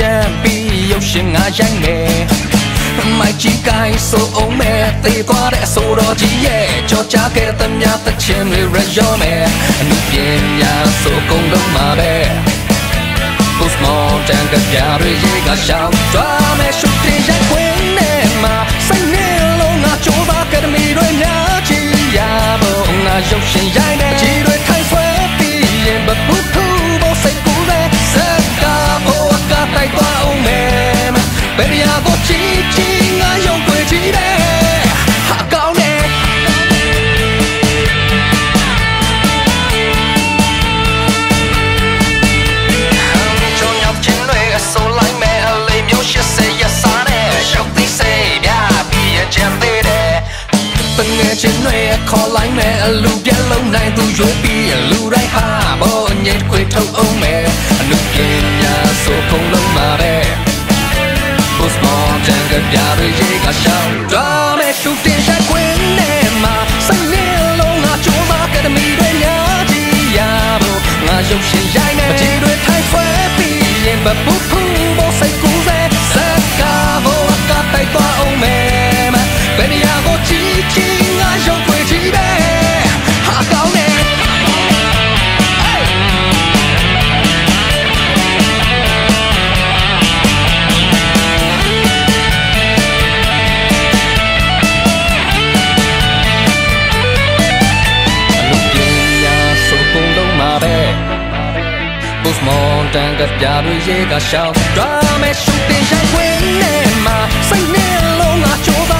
ရုပ်ရှင်ငါရိုက်မယ်မိုက်ကြီးကိုင်းဆိုအောင်မဲ့တေးသွားတဲ့အဆိုတော်ကြီးရဲ့ကြော်ကြခဲ့တဲ့မြတ်တဲ့ချင်းလေးရရောမယ်အနုပညာဆိုကုန်လုံးမှာပဲ Post Mountain ကပြရည်ကရှောင်းသွားမယ်ရှုပ်တင်ရိုက်ခွင်းနဲ့မှာစိတ်နဲ့လုံးငါကြိုးစားခဲ့တဲ့မိတွေများချီရဖို့ငါရုပ်ရှင်ရိုက် တငယ်ချင်းတွေခေါ်လိုက်မဲ့အလူပြလုံးနိုင်သူရွေးပြီးလူတိုင်းဟာဘောညစ်ခွေထုတ်အောင်မဲ့အလူပညာဆိုကုန်လုံးမှာပဲ Post Mountain ကပြရည်ကရှောင်းတော့မဲ့ရှုပ်တင်ချက်ခွင်းနဲ့မှာ Post Mountain ကပြရည်ကရှောင်းဒရာမဲရှုပ်တင်ရိုက်ခွင်းနဲ့မှာစိတ်နဲ့လုံးငါကြိုးစားခဲ့တဲ့